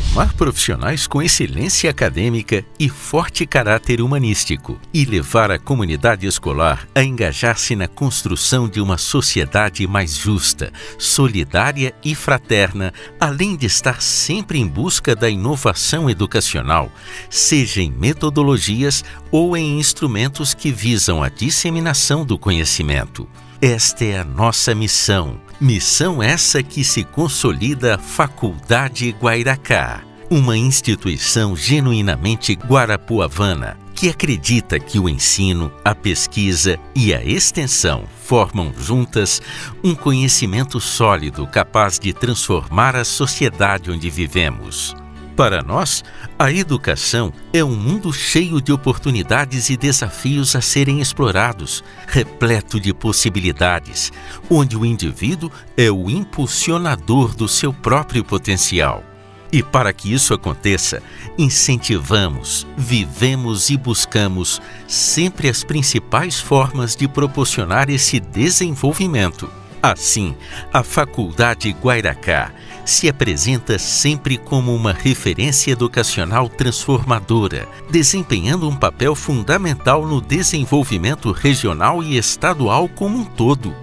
Formar profissionais com excelência acadêmica e forte caráter humanístico e levar a comunidade escolar a engajar-se na construção de uma sociedade mais justa, solidária e fraterna, além de estar sempre em busca da inovação educacional, seja em metodologias ou em instrumentos que visam a disseminação do conhecimento. Esta é a nossa missão. Missão essa que se consolida Faculdade Guairacá, uma instituição genuinamente guarapuavana que acredita que o ensino, a pesquisa e a extensão formam juntas um conhecimento sólido capaz de transformar a sociedade onde vivemos. Para nós, a educação é um mundo cheio de oportunidades e desafios a serem explorados, repleto de possibilidades, onde o indivíduo é o impulsionador do seu próprio potencial. E para que isso aconteça, incentivamos, vivemos e buscamos sempre as principais formas de proporcionar esse desenvolvimento. Assim, a Faculdade Guairacá se apresenta sempre como uma referência educacional transformadora, desempenhando um papel fundamental no desenvolvimento regional e estadual como um todo.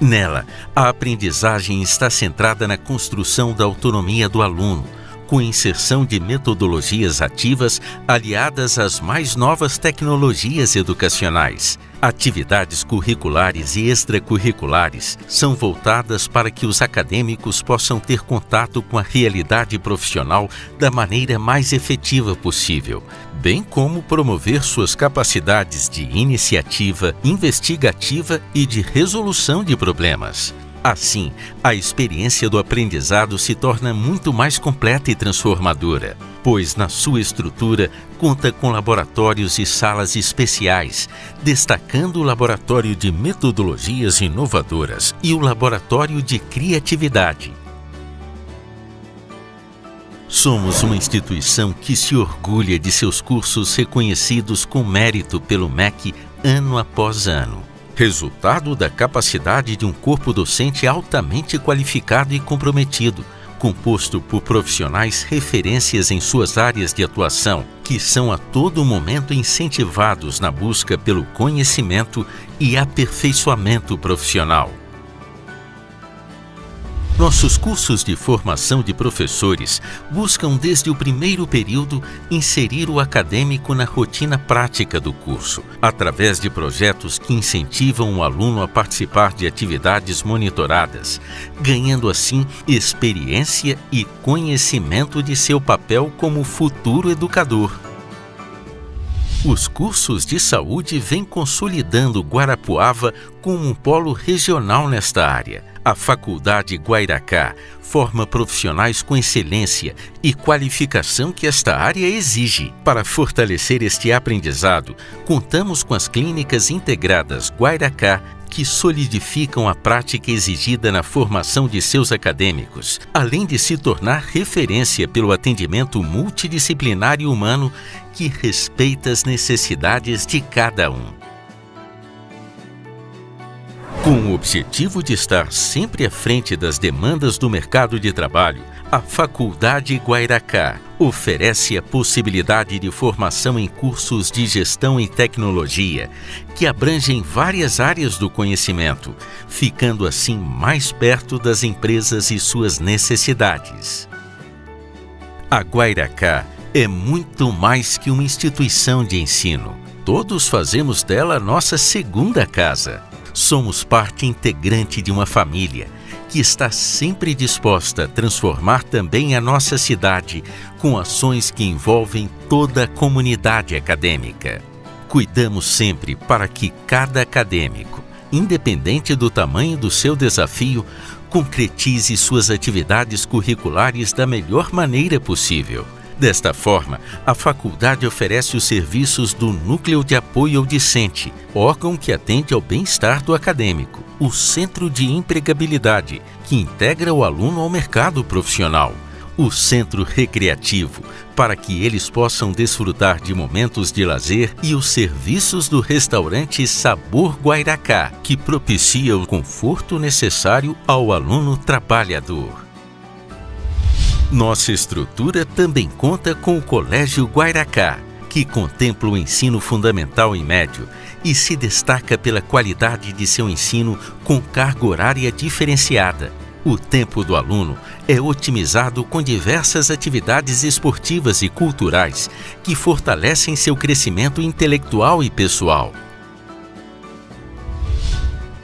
Nela, a aprendizagem está centrada na construção da autonomia do aluno, com inserção de metodologias ativas aliadas às mais novas tecnologias educacionais. Atividades curriculares e extracurriculares são voltadas para que os acadêmicos possam ter contato com a realidade profissional da maneira mais efetiva possível, bem como promover suas capacidades de iniciativa, investigativa e de resolução de problemas. Assim, a experiência do aprendizado se torna muito mais completa e transformadora, pois na sua estrutura conta com laboratórios e salas especiais, destacando o Laboratório de Metodologias Inovadoras e o Laboratório de Criatividade. Somos uma instituição que se orgulha de seus cursos reconhecidos com mérito pelo MEC ano após ano resultado da capacidade de um corpo docente altamente qualificado e comprometido, composto por profissionais referências em suas áreas de atuação, que são a todo momento incentivados na busca pelo conhecimento e aperfeiçoamento profissional. Nossos cursos de formação de professores buscam desde o primeiro período inserir o acadêmico na rotina prática do curso, através de projetos que incentivam o aluno a participar de atividades monitoradas, ganhando assim experiência e conhecimento de seu papel como futuro educador. Os cursos de saúde vêm consolidando Guarapuava como um polo regional nesta área. A Faculdade Guairacá forma profissionais com excelência e qualificação que esta área exige. Para fortalecer este aprendizado, contamos com as clínicas integradas Guairacá que solidificam a prática exigida na formação de seus acadêmicos, além de se tornar referência pelo atendimento multidisciplinar e humano que respeita as necessidades de cada um. Com o objetivo de estar sempre à frente das demandas do mercado de trabalho, a Faculdade Guairacá oferece a possibilidade de formação em cursos de gestão e tecnologia, que abrangem várias áreas do conhecimento, ficando assim mais perto das empresas e suas necessidades. A Guairacá é muito mais que uma instituição de ensino. Todos fazemos dela nossa segunda casa somos parte integrante de uma família que está sempre disposta a transformar também a nossa cidade com ações que envolvem toda a comunidade acadêmica. Cuidamos sempre para que cada acadêmico, independente do tamanho do seu desafio, concretize suas atividades curriculares da melhor maneira possível Desta forma, a faculdade oferece os serviços do Núcleo de Apoio ao Discente, órgão que atende ao bem-estar do acadêmico, o Centro de Empregabilidade, que integra o aluno ao mercado profissional, o Centro Recreativo, para que eles possam desfrutar de momentos de lazer e os serviços do restaurante Sabor Guairacá, que propicia o conforto necessário ao aluno trabalhador. Nossa estrutura também conta com o Colégio Guairacá, que contempla o ensino fundamental e médio e se destaca pela qualidade de seu ensino com carga horária diferenciada. O tempo do aluno é otimizado com diversas atividades esportivas e culturais que fortalecem seu crescimento intelectual e pessoal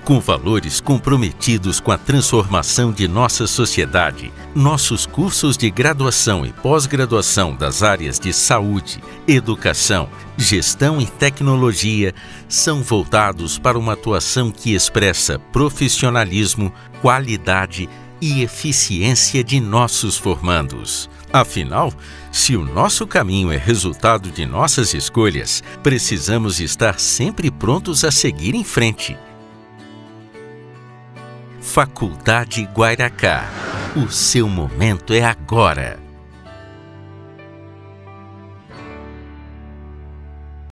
com valores comprometidos com a transformação de nossa sociedade. Nossos cursos de graduação e pós-graduação das áreas de saúde, educação, gestão e tecnologia são voltados para uma atuação que expressa profissionalismo, qualidade e eficiência de nossos formandos. Afinal, se o nosso caminho é resultado de nossas escolhas, precisamos estar sempre prontos a seguir em frente Faculdade Guairacá. O seu momento é agora.